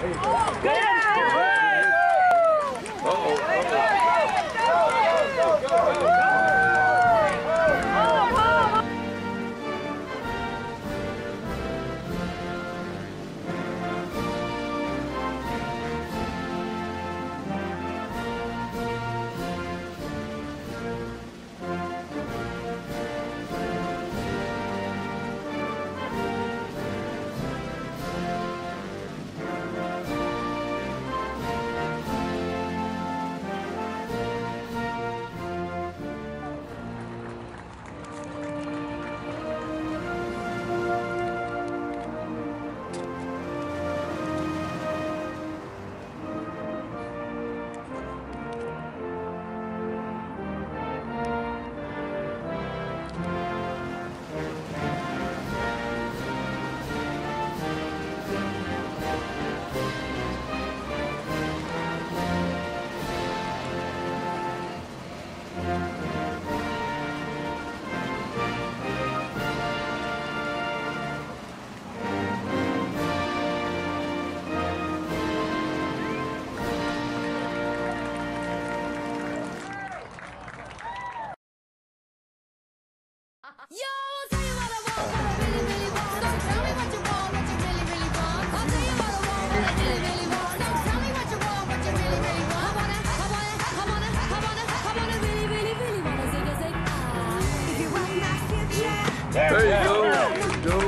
Ganhamos! There you go. There you go.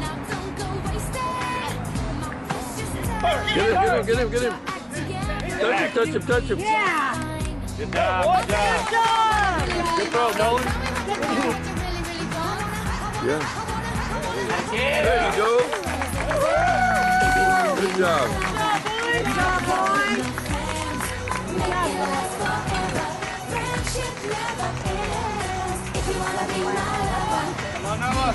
now don't go wasting my precious time. Get him, get him, get him, get him. Touch him, touch him, touch him. Yeah. Good job, good job. Good job. Good throw, Nolan. Yeah. There you go. Good job. Good job, boys. Come on, Noah.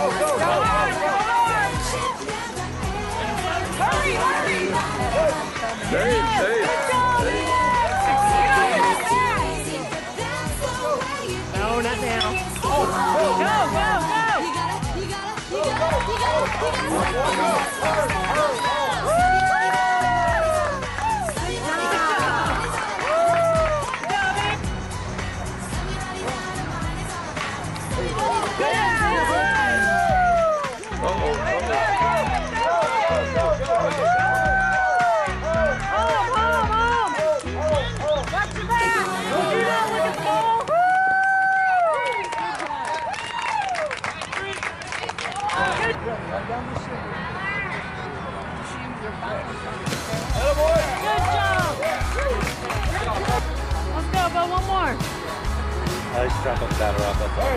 Get it. Hurry, hurry. Save, save. I just dropped the batter off. That's all.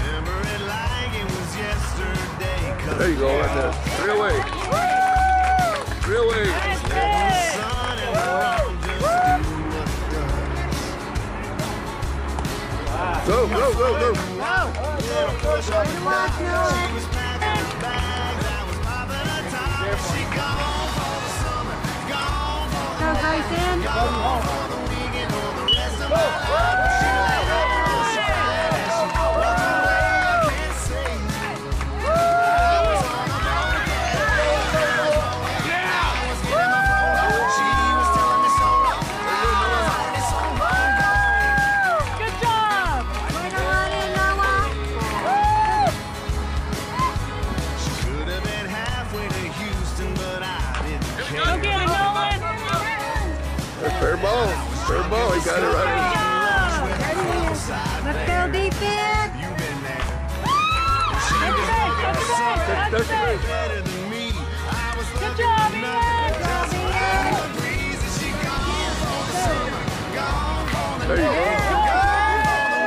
Remember it yesterday. 'cause There you go, right uh, there. Three away. It does. Go, go, go, go. Little push on the back. She You've been there. Touch, touch the base. Better than me. I was Good job, Ian. nothing. Just like a breeze and she gone for the summer. Gone for the There you go.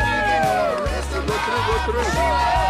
weekend or the rest Go through, go through.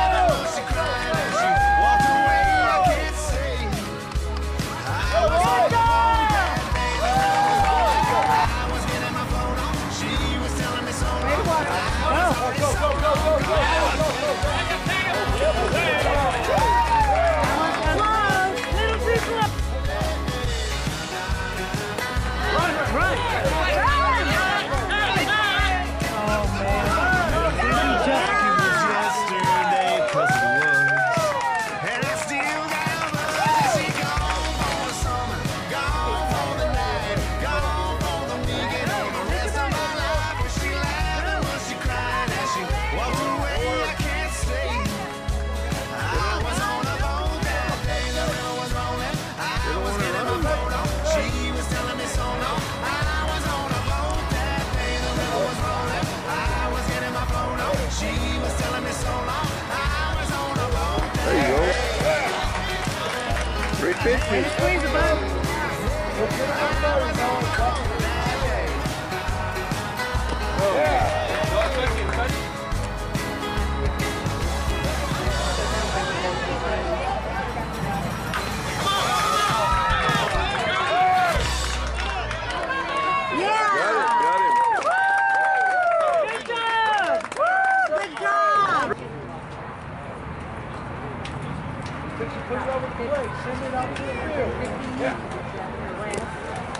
Man. Squeeze it, bud.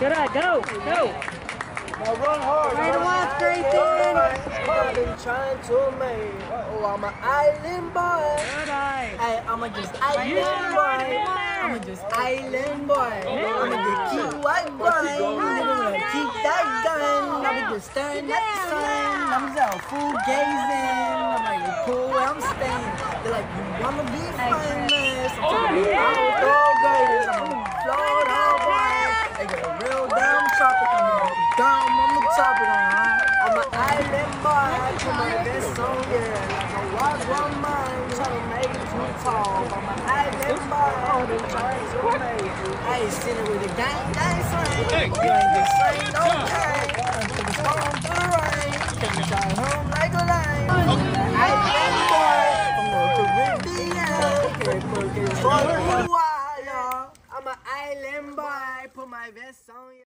Good eye, go, go. run hard. Right on, Grayson. I've been trying to make. Oh, I'm an island boy. Good eye. Hey, I'ma just island should have brought it boy. I'ma just island boy. I'ma just keep white boy. I'ma keep that gun. I'ma just staring at the sun. I'm just full gazing. I'm like, you cool I'm staying. They're like, you wanna be famous? I'm trying to be the greatest. I'm all boy. They got a real damn tropic. I'm gonna dumb on the topic. Uh-huh. I'm an island boy. I put my vest on, yeah. A rock one mine. Trying to make it too tall. I'm an island boy. I've been trying to make it. I ain't sitting with a gang, gang slang. You ain't just saying no gang. Put it